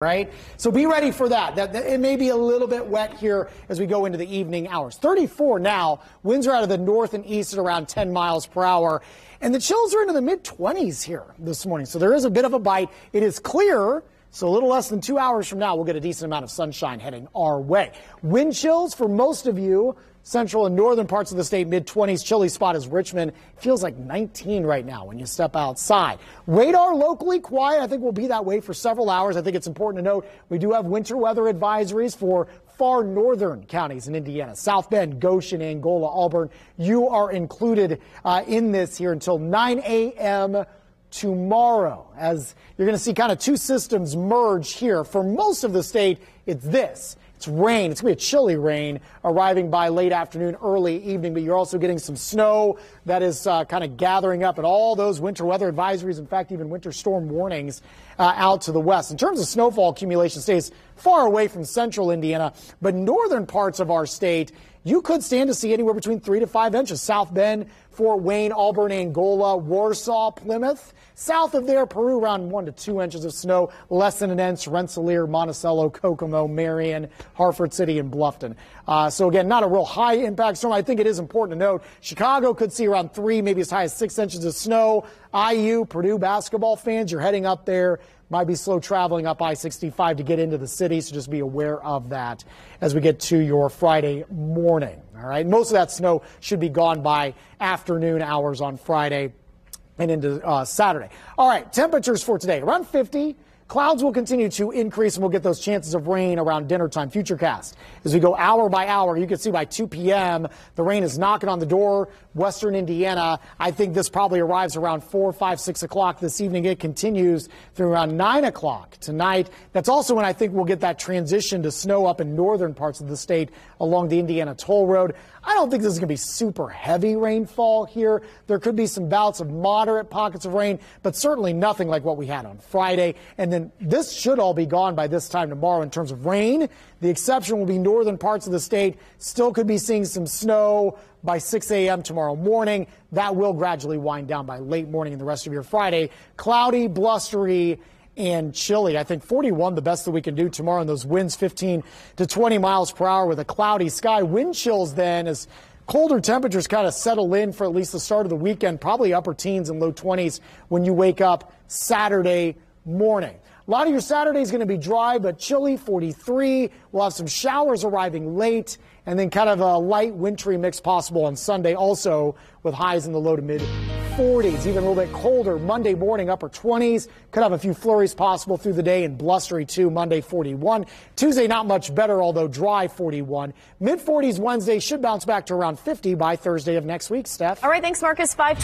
right? So be ready for that. that. that. It may be a little bit wet here as we go into the evening hours. 34 now. Winds are out of the north and east at around 10 miles per hour. And the chills are into the mid 20s here this morning. So there is a bit of a bite. It is clear. So a little less than two hours from now, we'll get a decent amount of sunshine heading our way. Wind chills for most of you Central and northern parts of the state, mid 20s. Chilly spot is Richmond. Feels like 19 right now when you step outside. Radar locally quiet. I think we'll be that way for several hours. I think it's important to note we do have winter weather advisories for far northern counties in Indiana. South Bend, Goshen, Angola, Auburn. You are included uh, in this here until 9 a.m tomorrow as you're going to see kind of two systems merge here. For most of the state, it's this. It's rain. It's going to be a chilly rain arriving by late afternoon, early evening, but you're also getting some snow that is uh, kind of gathering up and all those winter weather advisories, in fact, even winter storm warnings uh, out to the west. In terms of snowfall accumulation, stays far away from central Indiana, but northern parts of our state, you could stand to see anywhere between three to five inches. South Bend, Fort Wayne, Auburn, Angola, Warsaw, Plymouth. South of there, Peru, around one to two inches of snow. Less than an inch, Rensselaer, Monticello, Kokomo, Marion, Hartford City, and Bluffton. Uh, so again, not a real high impact storm. I think it is important to note Chicago could see around three, maybe as high as six inches of snow. IU, Purdue basketball fans, you're heading up there. Might be slow traveling up I 65 to get into the city, so just be aware of that as we get to your Friday morning. All right, most of that snow should be gone by afternoon hours on Friday and into uh, Saturday. All right, temperatures for today around 50. Clouds will continue to increase and we'll get those chances of rain around dinner time. Futurecast. As we go hour by hour, you can see by 2 p.m. the rain is knocking on the door. Western Indiana. I think this probably arrives around 4, 5, 6 o'clock this evening. It continues through around 9 o'clock tonight. That's also when I think we'll get that transition to snow up in northern parts of the state along the Indiana Toll Road. I don't think this is going to be super heavy rainfall here. There could be some bouts of moderate pockets of rain, but certainly nothing like what we had on Friday. And then this should all be gone by this time tomorrow in terms of rain. The exception will be northern parts of the state. Still could be seeing some snow by 6 a.m. tomorrow morning. That will gradually wind down by late morning and the rest of your Friday. Cloudy, blustery, and chilly. I think 41 the best that we can do tomorrow and those winds 15 to 20 miles per hour with a cloudy sky. Wind chills then as colder temperatures kind of settle in for at least the start of the weekend, probably upper teens and low 20s when you wake up Saturday morning. A lot of your Saturday is going to be dry but chilly, 43. We'll have some showers arriving late and then kind of a light wintry mix possible on Sunday also with highs in the low to mid 40s, even a little bit colder Monday morning, upper 20s. Could have a few flurries possible through the day and blustery too, Monday 41. Tuesday not much better, although dry 41. Mid 40s Wednesday should bounce back to around 50 by Thursday of next week, Steph. All right, thanks, Marcus. 5